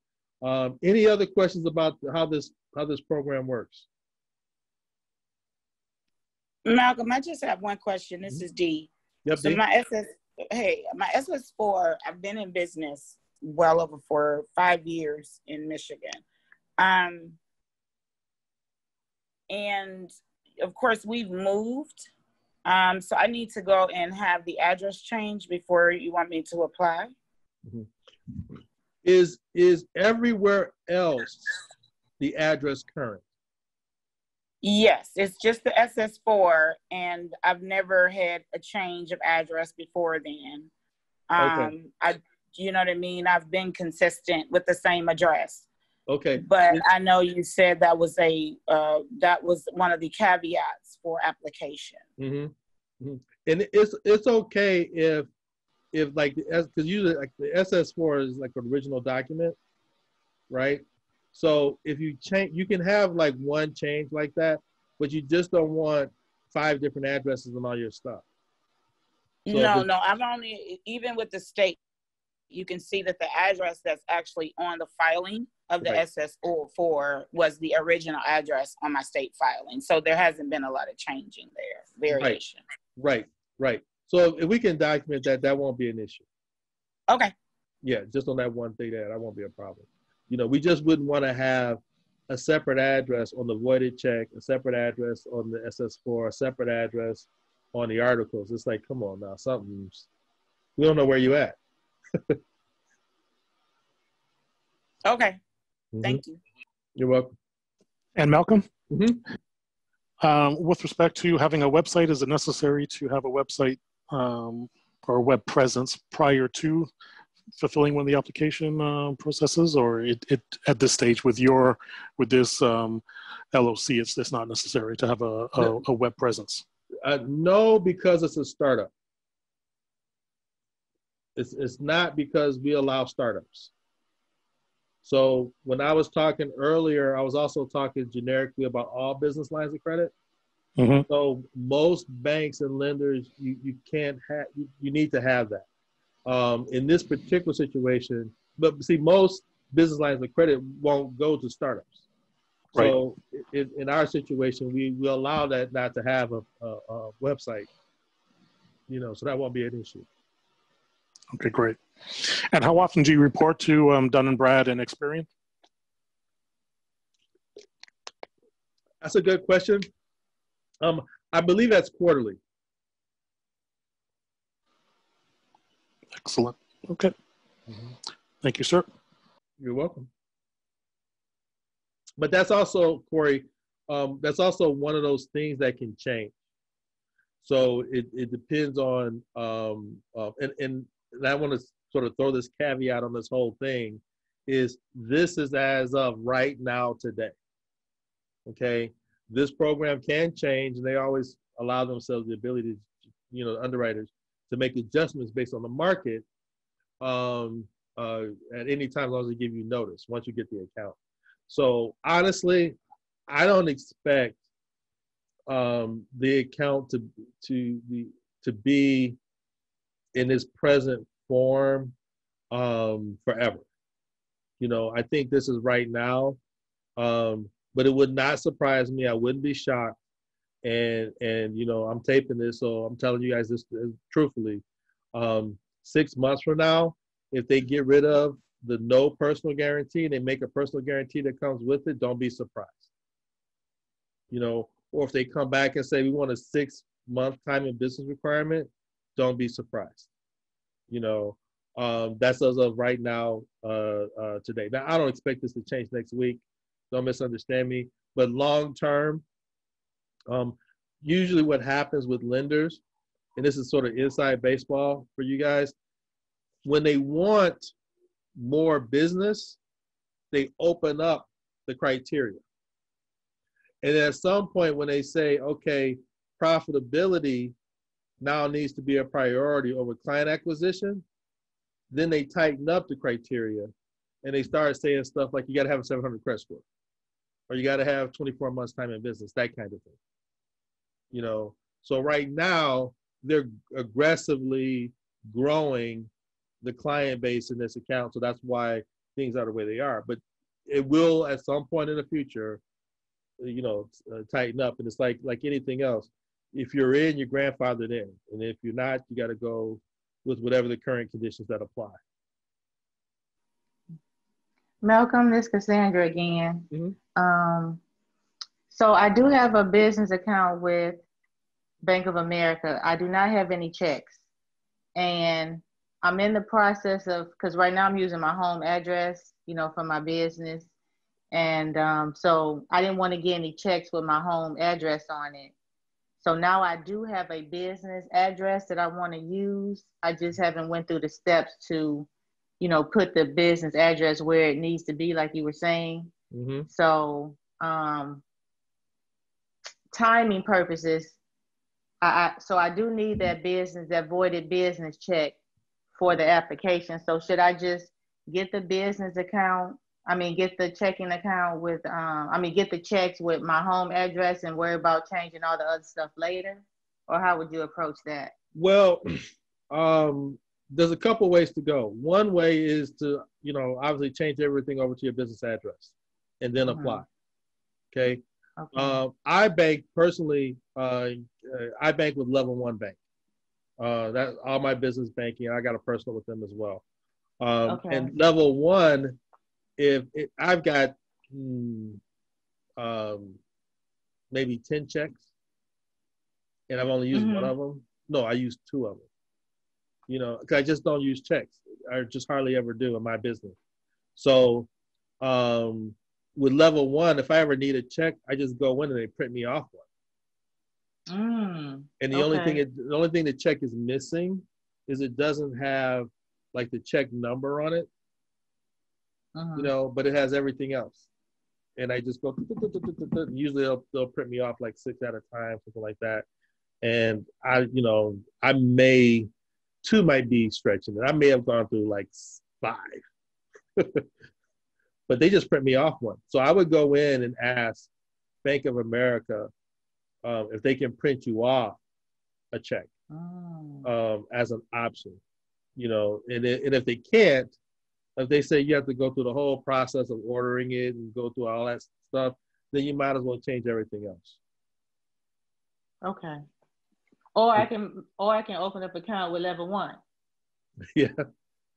Um, any other questions about how this how this program works? Malcolm, I just have one question. This is D. Yep. So Dee? my SS, hey, my SS four. I've been in business well over for five years in Michigan, um, and of course we've moved. Um, so I need to go and have the address changed before you want me to apply. Is is everywhere else the address current? Yes, it's just the SS four, and I've never had a change of address before then. Um, Okay. I, you know what I mean. I've been consistent with the same address. Okay. But I know you said that was a uh, that was one of the caveats for application. Mm-hmm. hmm And it's it's okay if if like because usually like the SS4 is like an original document, right? So if you change, you can have like one change like that, but you just don't want five different addresses on all your stuff. So no, no, I'm only even with the state. You can see that the address that's actually on the filing of the Right. SS four was the original address on my state filing. So there hasn't been a lot of changing there, variation. Right, right. So if we can document that, that won't be an issue. Okay. Yeah, just on that one thing that that won't be a problem. You know, we just wouldn't want to have a separate address on the voided check, a separate address on the SS4, a separate address on the articles. It's like, come on now, something's, we don't know where you at. Okay. Mhm. Thank you. You're welcome. And Malcolm, Mhm. um, with respect to having a website, is it necessary to have a website um, or web presence prior to fulfilling one of the application uh, processes, or it, it at this stage with your with this um, LOC, it's it's not necessary to have a, a, a web presence. Uh, no, because it's a startup. It's, it's not because we allow startups. So when I was talking earlier, I was also talking generically about all business lines of credit. Mhm. So most banks and lenders, you, you can't have, you, you need to have that. Um, in this particular situation, but see, most business lines of credit won't go to startups. So in, in our situation, we, we allow that not to have a, a, a website, you know, so that won't be an issue. Okay, great. And how often do you report to um, Dun and Brad and Experian? That's a good question. Um, I believe that's quarterly. Excellent. Okay. Mhm. Thank you, sir. You're welcome. But that's also, Corey, um, that's also one of those things that can change. So it, it depends on, um, uh, and, and I want to sort of throw this caveat on this whole thing is this is as of right now today. Okay. This program can change and they always allow themselves the ability, to, you know, underwriters to make adjustments based on the market um, uh, at any time as long as they give you notice once you get the account. So honestly, I don't expect um, the account to to to be in its present form um, forever. You know, I think this is right now, um, but it would not surprise me. I wouldn't be shocked. And and you know, I'm taping this, so I'm telling you guys this truthfully. Um, six months from now, if they get rid of the no personal guarantee and they make a personal guarantee that comes with it, don't be surprised. You know, or if they come back and say we want a six month time and business requirement, don't be surprised. You know, um, that's as of right now uh, uh, today. Now I don't expect this to change next week. Don't misunderstand me. But long term, um, usually what happens with lenders, and this is sort of inside baseball for you guys, when they want more business, they open up the criteria. And at some point, when they say, okay, profitability now needs to be a priority over client acquisition, then they tighten up the criteria and they start saying stuff like you got to have a 700 credit score or you got to have 24 months time in business, that kind of thing. You know, so right now they're aggressively growing the client base in this account. So that's why things are the way they are. But it will at some point in the future, you know, uh, tighten up. And it's like like anything else. If you're in, your grandfathered in, and if you're not, you got to go with whatever the current conditions that apply. Malcolm, this Cassandra again. Mhm. Um, so I do have a business account with Bank of America. I do not have any checks, and I'm in the process of because right now I'm using my home address, you know, for my business, and um, so I didn't want to get any checks with my home address on it. So now I do have a business address that I want to use. I just haven't went through the steps to, you know, put the business address where it needs to be, like you were saying. Mm-hmm. So, um, timing purposes, I, I so I do need that business, that voided business check for the application. So should I just get the business account? I mean, get the checking account with, um, I mean, get the checks with my home address and worry about changing all the other stuff later? Or how would you approach that? Well, [CLEARS THROAT] um, there's a couple ways to go. One way is to, you know, obviously change everything over to your business address and then Mhm. apply. Okay. Okay. Um, I bank personally. Uh, uh, I bank with Level One Bank. Uh, that all my business banking. I got a personal with them as well. Um, Okay. And Level One, if it, I've got hmm, um, maybe ten checks, and I've only used one Mhm. of them. No, I used two of them. You know, 'cause I just don't use checks. I just hardly ever do in my business. So, um, with level one, if I ever need a check, I just go in and they print me off one. Mm, And the only thing it, the only thing the check is missing is it doesn't have like the check number on it, mhm. you know, but it has everything else. And I just go. Usually they'll they'll print me off like six at a time, something like that. And I, you know, I may two might be stretching it. I may have gone through like five. [LAUGHS] but they just print me off one. So I would go in and ask Bank of America um, if they can print you off a check Mm. um, as an option, you know, and, and if they can't, if they say you have to go through the whole process of ordering it and go through all that stuff, then you might as well change everything else. Okay. Or I can, or I can open up account with level one. [LAUGHS] yeah,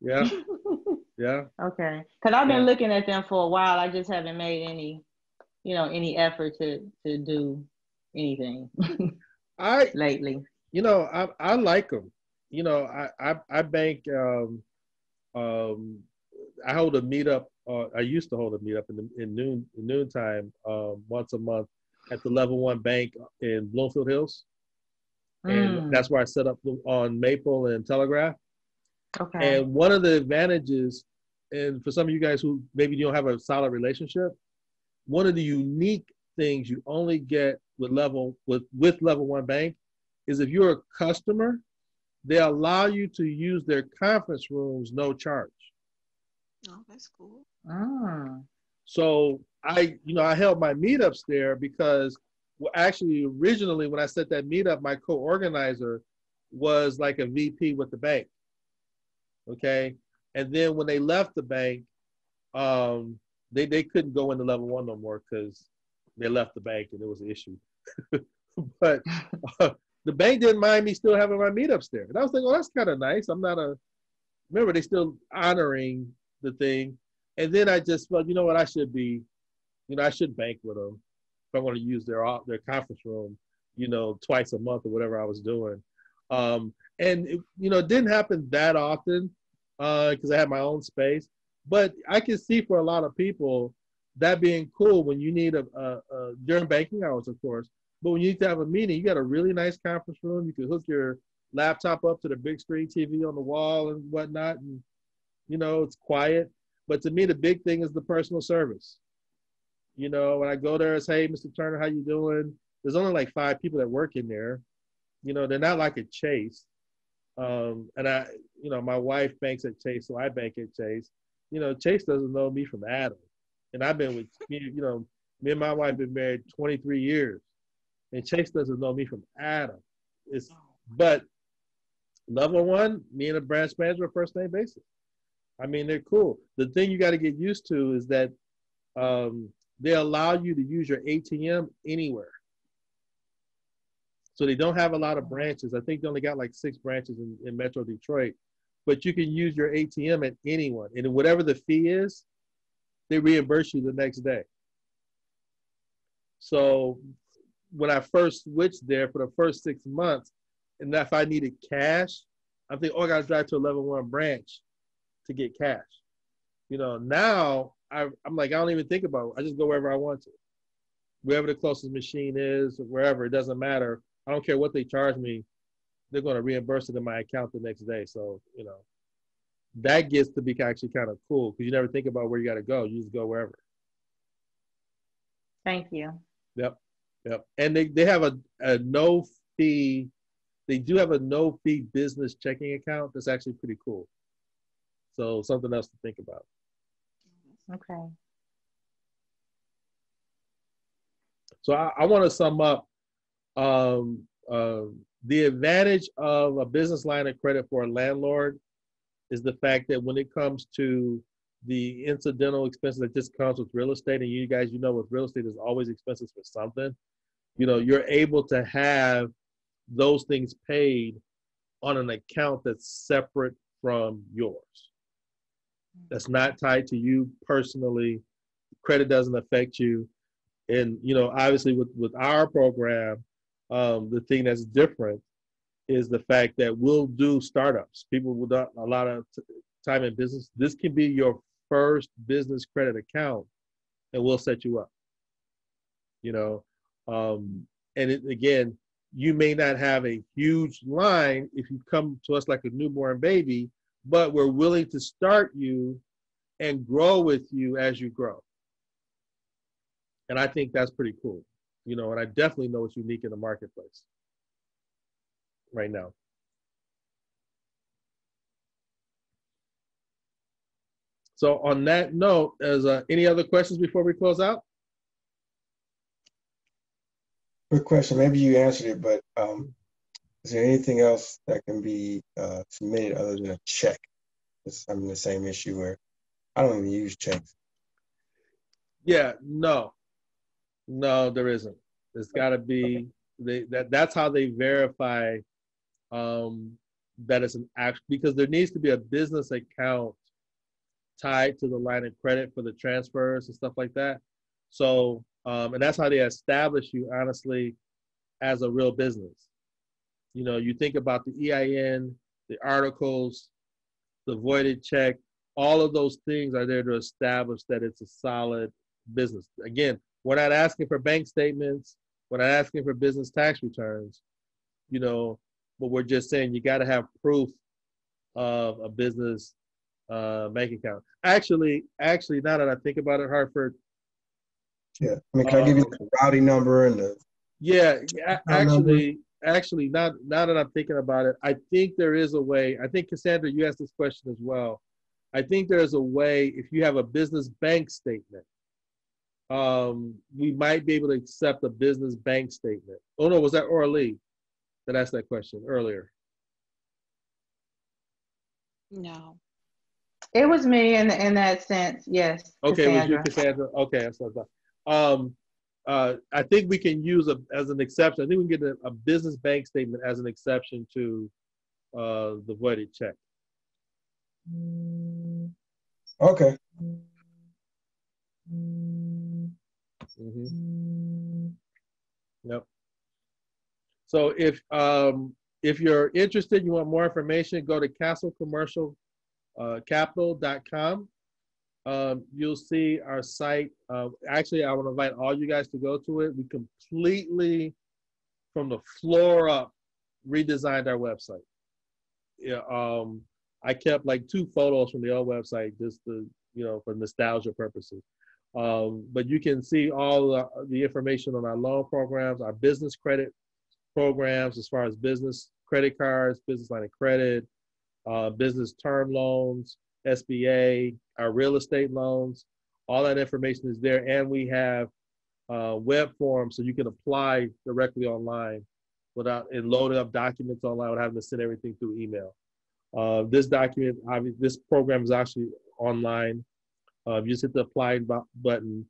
yeah, [LAUGHS] yeah. Okay. Cause I've been Yeah. looking at them for a while. I just haven't made any you know, any effort to to do anything [LAUGHS] I lately. you know I I like them. You know I I, I bank. Um, um, I hold a meetup. Uh, I used to hold a meetup in the, in noon in noontime um, once a month at the Level One Bank in Bloomfield Hills, and Mm, that's where I set up on Maple and Telegraph. okay. And one of the advantages, and for some of you guys who maybe you don't have a solid relationship, one of the unique things you only get with level with with level one bank is if you're a customer, they allow you to use their conference rooms no charge. Oh, that's cool. Mm, So I, you know, I held my meetups there because well, actually originally when I set that meetup, my co-organizer was like a VP with the bank. Okay. And then when they left the bank, um, they, they couldn't go into level one no more because they left the bank and it was an issue. [LAUGHS] but uh, the bank didn't mind me still having my meetups there. And I was like, oh, that's kind of nice. I'm not a, remember, they still honoring the thing. And then I just felt, you know what, I should be, you know, I should bank with them if I want to use their their conference room, you know, twice a month or whatever I was doing. Um, and it, you know, it didn't happen that often because I had my own space. But I can see for a lot of people that being cool when you need a, a, a during banking hours, of course. But when you need to have a meeting, you got a really nice conference room. You can hook your laptop up to the big screen TV on the wall and whatnot, and you know it's quiet. But to me, the big thing is the personal service. You know, when I go there, it's hey, Mr. Turner, how you doing? There's only like five people that work in there. You know, they're not like a Chase. Um, and I, you know, my wife banks at Chase, so I bank at Chase. You know, Chase doesn't know me from Adam, and I've been with. You know, me and my wife been married 23 years, and Chase doesn't know me from Adam. It's but level one, me and a branch manager first name basis. I mean, they're cool. The thing you got to get used to is that um, they allow you to use your ATM anywhere. So they don't have a lot of branches. I think they only got like six branches in, in Metro Detroit, but you can use your ATM at anyone. And whatever the fee is, they reimburse you the next day. So when I first switched there for the first six months, and if I needed cash, I think, oh, I got to drive to a level one branch to get cash. You know, now I, I'm like, I don't even think about it. I just go wherever I want to. Wherever the closest machine is, or wherever, it doesn't matter. I don't care what they charge me. They're going to reimburse it in my account the next day. So, you know, that gets to be actually kind of cool because you never think about where you got to go. You just go wherever. thank you. Yep. Yep. And they, they have a, a no fee, they do have a no fee business checking account that's actually pretty cool. So something else to think about. Okay. So I, I want to sum up um, uh, the advantage of a business line of credit for a landlord is the fact that when it comes to the incidental expenses that just comes with real estate, and you guys, you know, with real estate, there's always expenses for something. You know, you're able to have those things paid on an account that's separate from yours. That's not tied to you personally. Credit doesn't affect you. And you know, obviously, with with our program, um, the thing that's different is the fact that we'll do startups. People do a lot of t- time in business. This can be your first business credit account, and we'll set you up. You know, um, and it, again, you may not have a huge line if you come to us like a newborn baby, but we're willing to start you and grow with you as you grow. And I think that's pretty cool, you know, and I definitely know it's unique in the marketplace right now. So on that note, is uh, any other questions before we close out? Quick question, maybe you answered it, but um, is there anything else that can be uh, submitted other than a check? It's, I'm in the same issue where I don't even use checks. Yeah, no, no, there isn't. There's got to be they, that. That's how they verify um, that it's an act because there needs to be a business account tied to the line of credit for the transfers and stuff like that. So Um, and that's how they establish you, honestly, as a real business. You know, you think about the EIN, the articles, the voided check, all of those things are there to establish that it's a solid business. Again, we're not asking for bank statements, we're not asking for business tax returns, you know, but we're just saying you got to have proof of a business uh, bank account. Actually, actually, now that I think about it, Hartford. Yeah, I mean, can I give you the routing number and the? Yeah, actually, actually, now now that I'm thinking about it, I think there is a way. I think Cassandra, you asked this question as well. I think there's a way if you have a business bank statement, um, we might be able to accept a business bank statement. Oh no, was that Orly that asked that question earlier? No. It was me in in that sense, yes. Okay, was you Cassandra? Okay, so um, uh, I think we can use a as an exception. I think we can get a, a business bank statement as an exception to uh, the voided check. Okay. Mm-hmm. Yep. So if um, if you're interested, you want more information, go to castlecommercialcapital.com. Uh, um, you'll see our site. Uh, actually, I want to invite all you guys to go to it. We completely, from the floor up, redesigned our website. Yeah, um, I kept like two photos from the old website just to, you know, for nostalgia purposes. Um, but you can see all the, the information on our loan programs, our business credit programs, as far as business credit cards, business line of credit, uh, business term loans, SBA, our real estate loans. All that information is there, and we have uh, web forms so you can apply directly online without and loading up documents online without having to send everything through email. Uh, this document, this program is actually online. Uh, you just hit the apply button,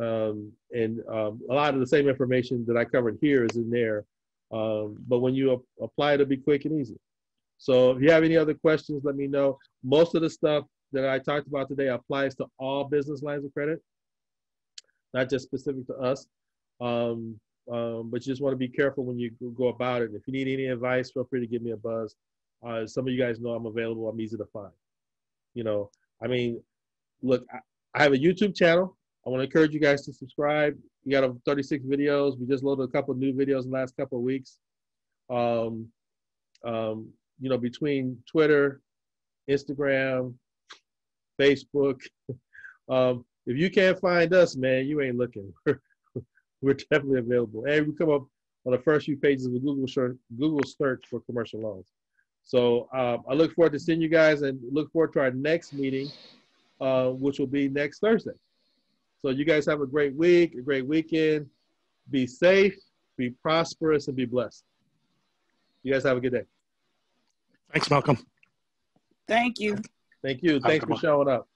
um, and um, a lot of the same information that I covered here is in there. Um, but when you apply, it'll be quick and easy. So if you have any other questions, let me know. Most of the stuff that I talked about today applies to all business lines of credit, not just specific to us. Um, um, but you just want to be careful when you go about it. If you need any advice, feel free to give me a buzz. Uh, some of you guys know I'm available. I'm easy to find. You know, I mean, look, I, have a YouTube channel. I want to encourage you guys to subscribe. We got 36 videos. We just loaded a couple new videos in the last couple of weeks. Um, um, you know, between Twitter, Instagram, Facebook. [LAUGHS] Um, if you can't find us, man, you ain't looking. [LAUGHS] We're definitely available. And we come up on the first few pages of the Google search, Google search for commercial loans. So um, I look forward to seeing you guys and look forward to our next meeting, uh, which will be next Thursday. So you guys have a great week, a great weekend. Be safe, be prosperous, and be blessed. You guys have a good day. Thanks, Malcolm. Thank you. Thank you. Thanks for showing up.